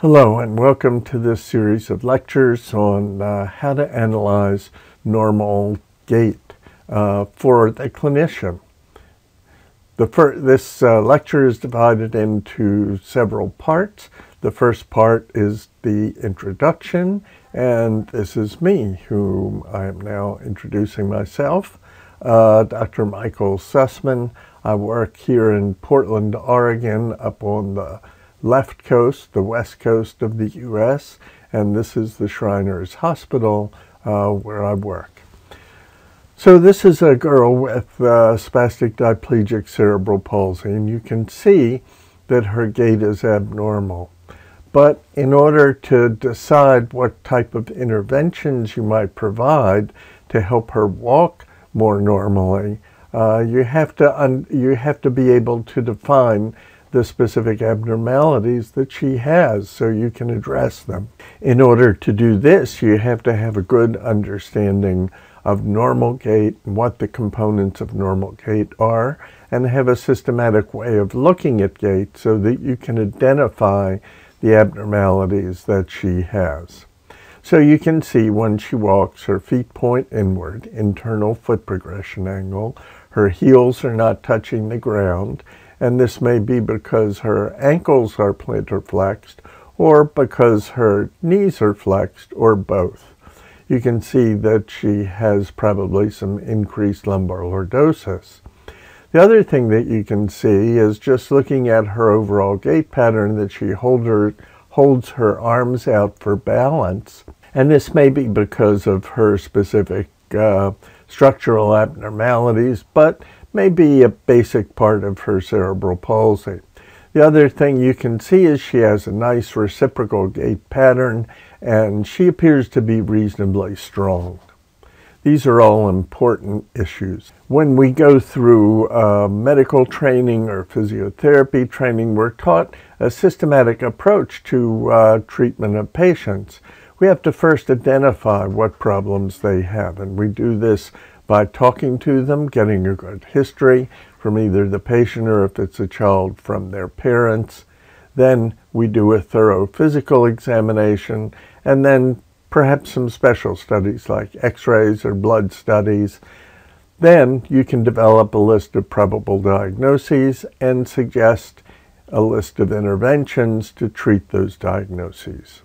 Hello, and welcome to this series of lectures on uh, how to analyze normal gait uh, for the clinician. The this uh, lecture is divided into several parts. The first part is the introduction, and this is me, whom I am now introducing myself. Uh, Dr. Michael Sussman. I work here in Portland, Oregon, up on the left coast, the west coast of the U.S., and this is the Shriners Hospital uh, where I work. So this is a girl with uh, spastic diplegic cerebral palsy, and you can see that her gait is abnormal. But in order to decide what type of interventions you might provide to help her walk more normally, uh, you have to you have to be able to define the specific abnormalities that she has so you can address them. In order to do this, you have to have a good understanding of normal gait and what the components of normal gait are and have a systematic way of looking at gait so that you can identify the abnormalities that she has. So you can see when she walks, her feet point inward, internal foot progression angle. Her heels are not touching the ground, and this may be because her ankles are plantar flexed or because her knees are flexed or both. You can see that she has probably some increased lumbar lordosis. The other thing that you can see is just looking at her overall gait pattern that she hold her, holds her arms out for balance. And this may be because of her specific uh, structural abnormalities, but may be a basic part of her cerebral palsy. The other thing you can see is she has a nice reciprocal gait pattern and she appears to be reasonably strong. These are all important issues. When we go through uh, medical training or physiotherapy training, we're taught a systematic approach to uh, treatment of patients. We have to first identify what problems they have, and we do this by talking to them, getting a good history from either the patient or if it's a child from their parents. Then we do a thorough physical examination and then perhaps some special studies like x-rays or blood studies. Then you can develop a list of probable diagnoses and suggest a list of interventions to treat those diagnoses.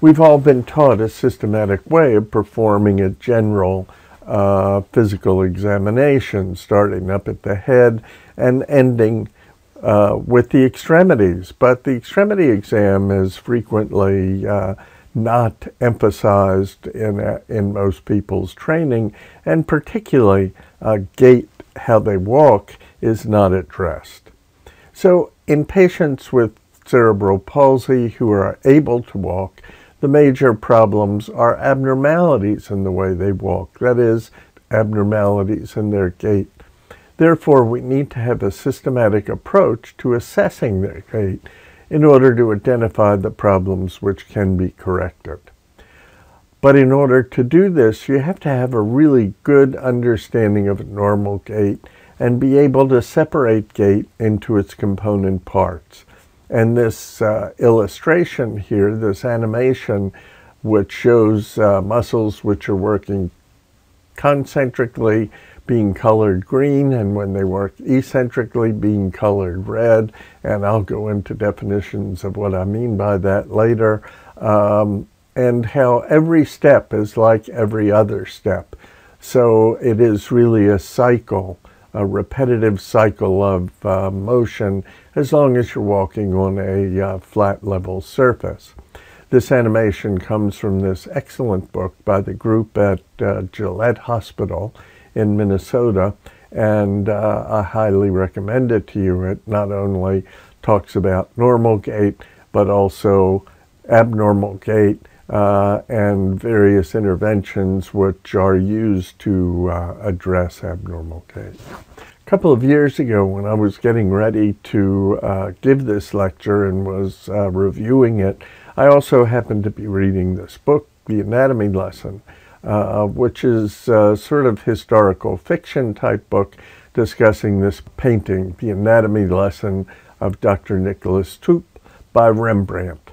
We've all been taught a systematic way of performing a general uh, physical examination, starting up at the head and ending uh, with the extremities. But the extremity exam is frequently uh, not emphasized in, uh, in most people's training, and particularly uh, gait, how they walk, is not addressed. So in patients with cerebral palsy who are able to walk, the major problems are abnormalities in the way they walk, that is, abnormalities in their gait. Therefore, we need to have a systematic approach to assessing their gait in order to identify the problems which can be corrected. But in order to do this, you have to have a really good understanding of normal gait and be able to separate gait into its component parts. And this uh, illustration here, this animation, which shows uh, muscles which are working concentrically being colored green and when they work eccentrically being colored red. And I'll go into definitions of what I mean by that later. Um, and how every step is like every other step. So it is really a cycle a repetitive cycle of uh, motion as long as you're walking on a uh, flat level surface. This animation comes from this excellent book by the group at uh, Gillette Hospital in Minnesota, and uh, I highly recommend it to you. It not only talks about normal gait, but also abnormal gait uh, and various interventions which are used to uh, address abnormal gait. A couple of years ago when I was getting ready to uh, give this lecture and was uh, reviewing it, I also happened to be reading this book, The Anatomy Lesson, uh, which is a sort of historical fiction type book discussing this painting, The Anatomy Lesson of Dr. Nicholas Tulp by Rembrandt.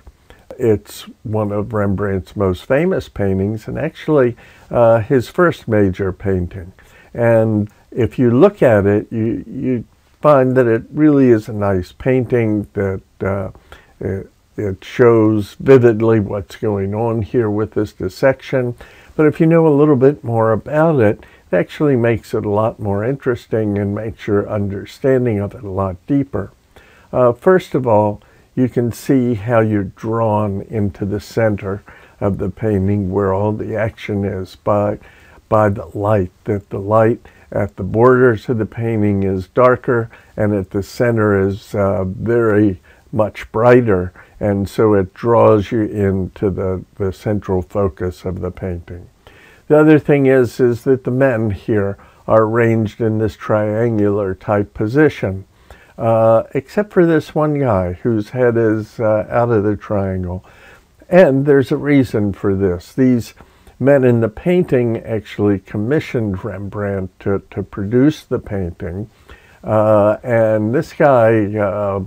It's one of Rembrandt's most famous paintings and actually uh, his first major painting. And if you look at it, you, you find that it really is a nice painting that uh, it, it shows vividly what's going on here with this dissection. But if you know a little bit more about it, it actually makes it a lot more interesting and makes your understanding of it a lot deeper. Uh, first of all, you can see how you're drawn into the center of the painting where all the action is by, by the light, that the light at the borders of the painting is darker and at the center is uh, very much brighter and so it draws you into the, the central focus of the painting. The other thing is, is that the men here are arranged in this triangular type position, uh, except for this one guy whose head is uh, out of the triangle. And there's a reason for this. These men in the painting actually commissioned Rembrandt to, to produce the painting. Uh, and this guy uh,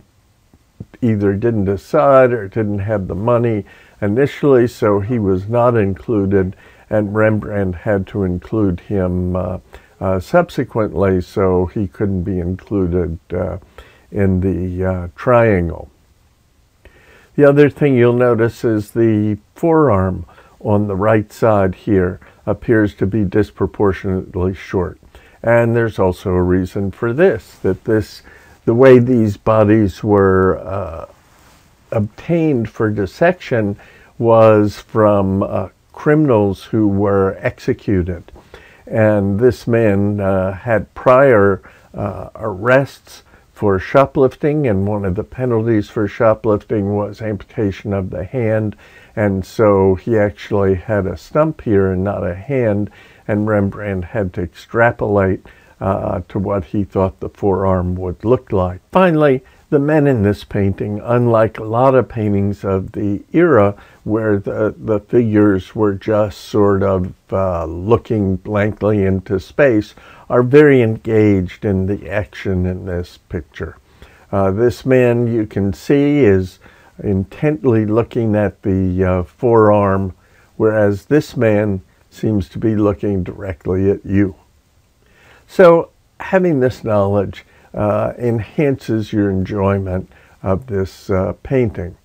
either didn't decide or didn't have the money initially, so he was not included and Rembrandt had to include him uh, uh, subsequently, so he couldn't be included uh, in the uh, triangle. The other thing you'll notice is the forearm on the right side here appears to be disproportionately short. And there's also a reason for this, that this, the way these bodies were uh, obtained for dissection was from uh, criminals who were executed. And this man uh, had prior uh, arrests for shoplifting, and one of the penalties for shoplifting was amputation of the hand. And so he actually had a stump here and not a hand, and Rembrandt had to extrapolate uh, to what he thought the forearm would look like. Finally, the men in this painting, unlike a lot of paintings of the era where the, the figures were just sort of uh, looking blankly into space, are very engaged in the action in this picture. Uh, this man you can see is intently looking at the uh, forearm, whereas this man seems to be looking directly at you. So having this knowledge, enhances your enjoyment of this uh, painting.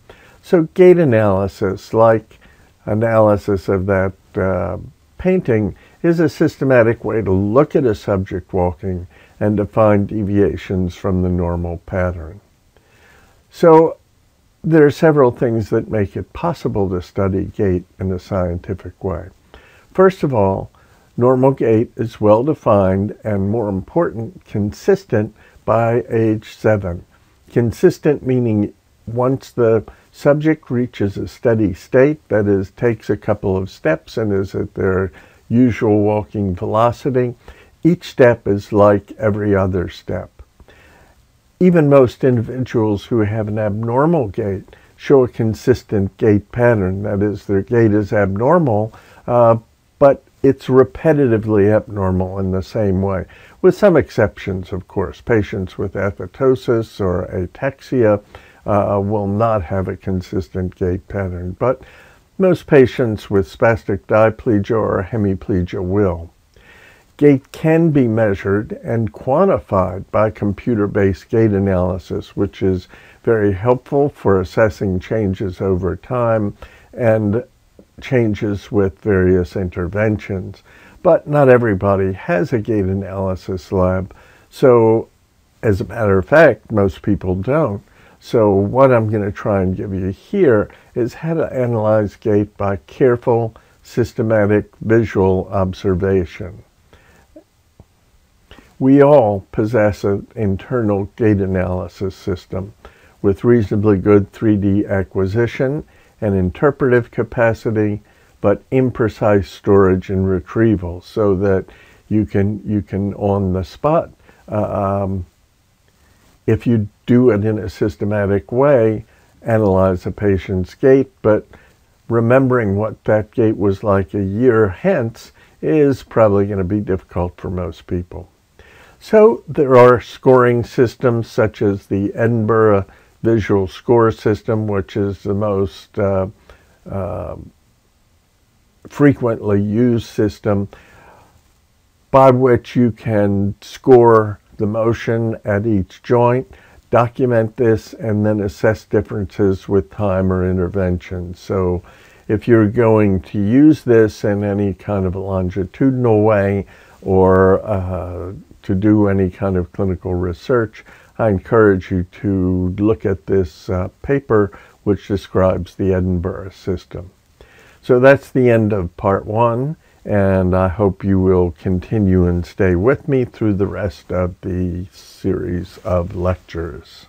So gait analysis, like analysis of that uh, painting, is a systematic way to look at a subject walking and to find deviations from the normal pattern. So there are several things that make it possible to study gait in a scientific way. First of all, normal gait is well defined and more important, consistent by age seven. Consistent meaning once the subject reaches a steady state, that is, takes a couple of steps and is at their usual walking velocity, each step is like every other step. Even most individuals who have an abnormal gait show a consistent gait pattern. That is, their gait is abnormal, uh, but it's repetitively abnormal in the same way with some exceptions, of course. Patients with athetosis or ataxia uh, will not have a consistent gait pattern, but most patients with spastic diplegia or hemiplegia will. Gait can be measured and quantified by computer-based gait analysis, which is very helpful for assessing changes over time and changes with various interventions. But not everybody has a gait analysis lab. So as a matter of fact, most people don't. So what I'm going to try and give you here is how to analyze gait by careful, systematic visual observation. We all possess an internal gait analysis system with reasonably good 3D acquisition and interpretive capacity but imprecise storage and retrieval so that you can, you can on the spot, uh, um, if you do it in a systematic way, analyze a patient's gait, but remembering what that gait was like a year hence is probably going to be difficult for most people. So there are scoring systems such as the Edinburgh visual score system, which is the most uh, uh, frequently used system by which you can score the motion at each joint, document this, and then assess differences with time or intervention. So if you're going to use this in any kind of longitudinal way or uh, to do any kind of clinical research, I encourage you to look at this uh, paper which describes the Edinburgh system. So that's the end of part one, and I hope you will continue and stay with me through the rest of the series of lectures.